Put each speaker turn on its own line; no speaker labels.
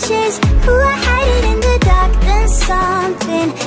creatures who are hiding in the dark. Then something